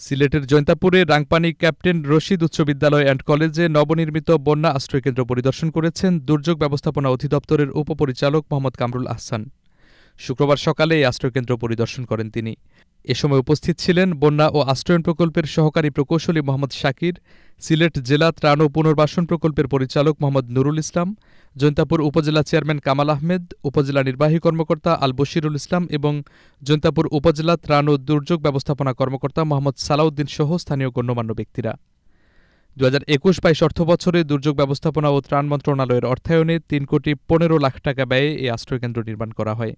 সিলেটের জৈন্তাপুরে রাংপানি ক্যাপ্টেন রশিদ উচ্চ বিদ্যালয় অ্যান্ড কলেজে নবনির্মিত বন্যা আশ্রয়কেন্দ্র পরিদর্শন করেছেন দুর্যোগ ব্যবস্থাপনা অধিদপ্তরের উপপরিচালক মোহাম্মদ কামরুল আহসান। শুক্রবার সকালে এই আশ্রয়কেন্দ্র পরিদর্শন করেন তিনি। এ সময় উপস্থিত ছিলেন বন্যা ও আশ্রয়ন প্রকল্পের সহকারী প্রকৌশলী মোহাম্মদ শাকির সিলেট জেলা ত্রাণ ও পুনর্বাসন প্রকল্পের পরিচালক মোহাম্মদ নুরুল ইসলাম, জৈন্তাপুর উপজেলা চেয়ারম্যান কামাল আহমেদ, উপজেলা নির্বাহী কর্মকর্তা আল বশিরুল ইসলাম এবং জৈন্তাপুর উপজেলা ত্রাণ ও দুর্যোগ ব্যবস্থাপনা কর্মকর্তা মোহাম্মদ সালাউদ্দিন সহ স্থানীয় গণ্যমান্য ব্যক্তিরা। দু হাজার একুশ বাইশ অর্থ বছরে দুর্যোগ ব্যবস্থাপনা ও ত্রাণ মন্ত্রণালয়ের অর্থায়নে তিন কোটি পনেরো লাখ টাকা ব্যয়ে এই আশ্রয়কেন্দ্র নির্মাণ করা হয়।